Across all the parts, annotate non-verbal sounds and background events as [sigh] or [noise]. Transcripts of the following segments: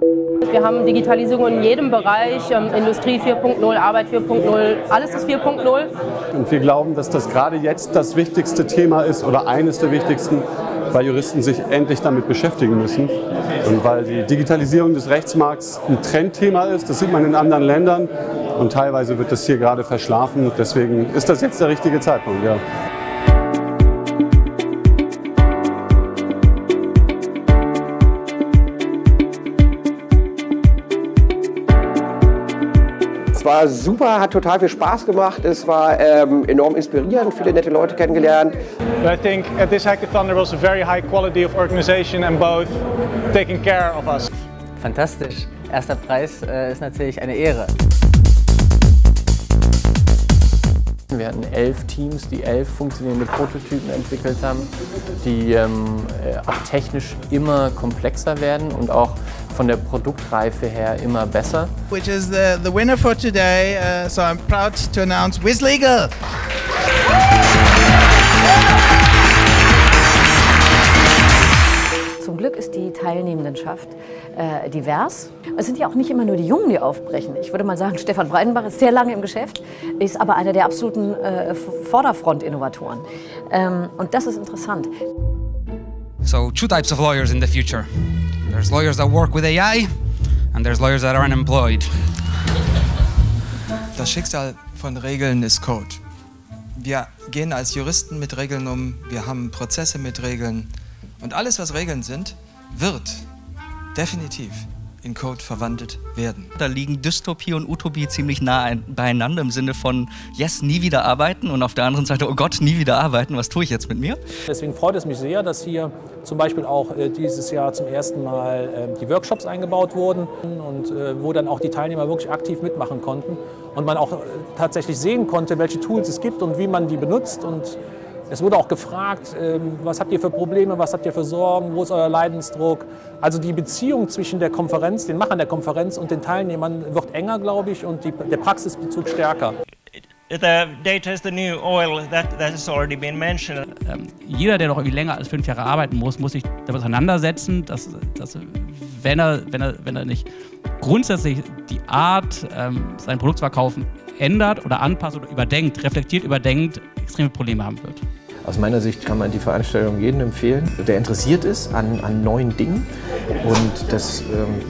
Wir haben Digitalisierung in jedem Bereich, ähm, Industrie 4.0, Arbeit 4.0, alles ist 4.0. Und wir glauben, dass das gerade jetzt das wichtigste Thema ist oder eines der wichtigsten, weil Juristen sich endlich damit beschäftigen müssen. Und weil die Digitalisierung des Rechtsmarkts ein Trendthema ist, das sieht man in anderen Ländern und teilweise wird das hier gerade verschlafen. Deswegen ist das jetzt der richtige Zeitpunkt. Ja. War super, hat total viel Spaß gemacht. Es war ähm, enorm inspirierend, viele nette Leute kennengelernt. I think at this hackathon there was a very high quality of organization and both taking care of us. Fantastisch. Erster Preis äh, ist natürlich eine Ehre. Wir hatten elf Teams, die elf funktionierende Prototypen entwickelt haben, die ähm, äh, auch technisch immer komplexer werden und auch von der Produktreife her immer besser. Which is the, the winner for today, uh, so I'm proud to announce WizLegal. Zum Glück ist die Teilnehmendenschaft äh, divers. Es sind ja auch nicht immer nur die Jungen, die aufbrechen. Ich würde mal sagen, [laughs] Stefan Breidenbach ist sehr lange im Geschäft, ist aber einer der absoluten äh, Vorderfront-Innovatoren. Ähm, und das ist interessant. So, two types of lawyers in the future. There's lawyers that work with AI and there's lawyers that are unemployed. [laughs] Das Schicksal von Regeln ist Code. Wir gehen als Juristen mit Regeln um, wir haben Prozesse mit Regeln. Und alles, was Regeln sind, wird definitiv in Code verwandelt werden. Da liegen Dystopie und Utopie ziemlich nah beieinander im Sinne von, yes, nie wieder arbeiten und auf der anderen Seite, oh Gott, nie wieder arbeiten, was tue ich jetzt mit mir? Deswegen freut es mich sehr, dass hier zum Beispiel auch äh, dieses Jahr zum ersten Mal äh, die Workshops eingebaut wurden und äh, wo dann auch die Teilnehmer wirklich aktiv mitmachen konnten und man auch äh, tatsächlich sehen konnte, welche Tools es gibt und wie man die benutzt und es wurde auch gefragt, ähm, was habt ihr für Probleme, was habt ihr für Sorgen, wo ist euer Leidensdruck. Also die Beziehung zwischen der Konferenz, den Machern der Konferenz und den Teilnehmern wird enger, glaube ich, und die, der Praxisbezug stärker. The data is the new oil, that, that has already been mentioned. Ähm, jeder, der noch irgendwie länger als fünf Jahre arbeiten muss, muss sich damit auseinandersetzen, dass, dass wenn, er, wenn, er, wenn er nicht grundsätzlich die Art, ähm, sein Produkt zu verkaufen, ändert oder anpasst oder überdenkt, reflektiert überdenkt, extreme Probleme haben wird. Aus meiner Sicht kann man die Veranstaltung jedem empfehlen, der interessiert ist an, an neuen Dingen. Und das, ähm,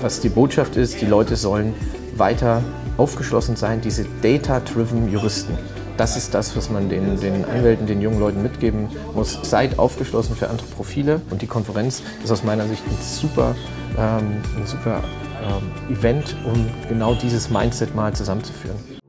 was die Botschaft ist, die Leute sollen weiter aufgeschlossen sein, diese data-driven Juristen. Das ist das, was man den, den Anwälten, den jungen Leuten mitgeben muss. Seid aufgeschlossen für andere Profile. Und die Konferenz ist aus meiner Sicht ein super, ähm, ein super ähm, Event, um genau dieses Mindset mal zusammenzuführen.